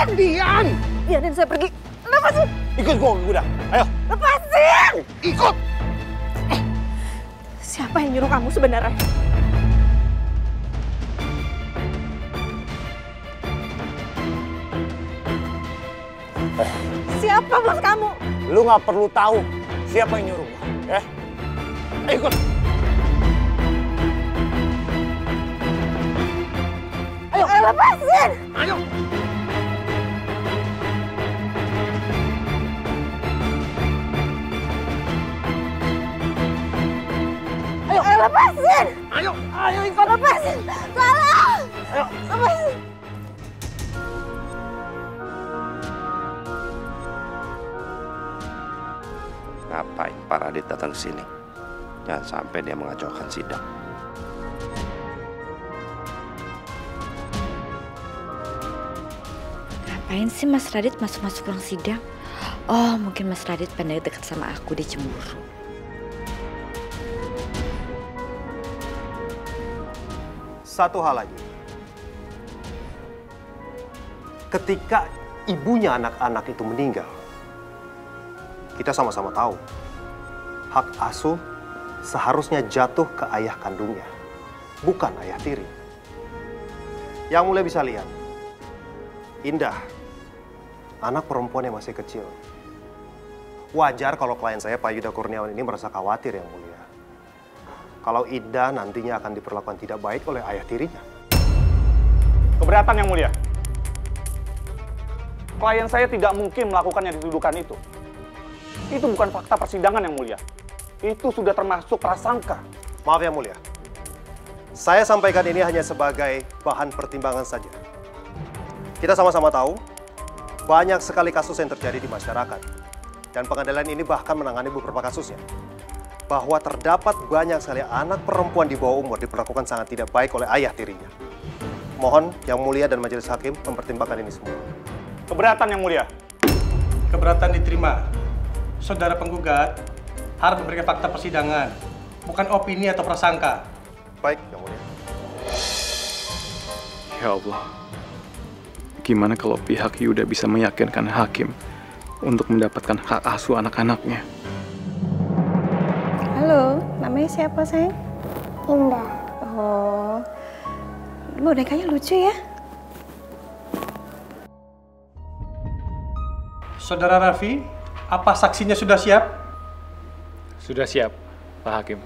Lepasin! Dian! Biarin saya pergi. Lepasin! Ikut gua ke gudang. Ayo. Lepasin! Ikut! Siapa yang nyuruh kamu sebenarnya? Siapa bos kamu? Lu nggak perlu tahu siapa yang nyuruh gua. Ya? Ayo ikut. Ayo, ayo lepasin! Ayo. Lepasin! Ayo. Ayo ikut lepasin! Salah! Ayo. Lepasin! Ngapain Pak Radit datang ke sini? Jangan sampai dia mengacaukan sidang. Ngapain sih Mas Radit masuk-masuk ruang sidang? Oh, mungkin Mas Radit pengen deket sama aku di cemburu. Satu hal lagi. Ketika ibunya anak-anak itu meninggal, kita sama-sama tahu hak asuh seharusnya jatuh ke ayah kandungnya, bukan ayah tiri. Yang mulai bisa lihat, Indah, anak perempuan yang masih kecil. Wajar kalau klien saya Pak Yuda Kurniawan ini merasa khawatir yang mulia. Kalau Ida nantinya akan diperlakukan tidak baik oleh ayah tirinya. Keberatan yang mulia. Klien saya tidak mungkin melakukan yang dituduhkan itu. Itu bukan fakta persidangan yang mulia. Itu sudah termasuk prasangka. Maaf yang mulia. Saya sampaikan ini hanya sebagai bahan pertimbangan saja. Kita sama-sama tahu banyak sekali kasus yang terjadi di masyarakat. Dan pengadilan ini bahkan menangani beberapa kasusnya. Bahwa terdapat banyak sekali anak perempuan di bawah umur diperlakukan sangat tidak baik oleh ayah tirinya. Mohon yang mulia dan majelis hakim mempertimbangkan ini semua. Keberatan yang mulia. Keberatan diterima. Saudara penggugat harus memberikan fakta persidangan, bukan opini atau prasangka. Baik, yang mulia. Ya Allah, gimana kalau pihak Yuda bisa meyakinkan hakim untuk mendapatkan hak asuh anak-anaknya? Halo, namanya siapa sayang? Indah. Oh, bonekanya lucu ya? Saudara Raffi, apa saksinya sudah siap? Sudah siap, Pak Hakim.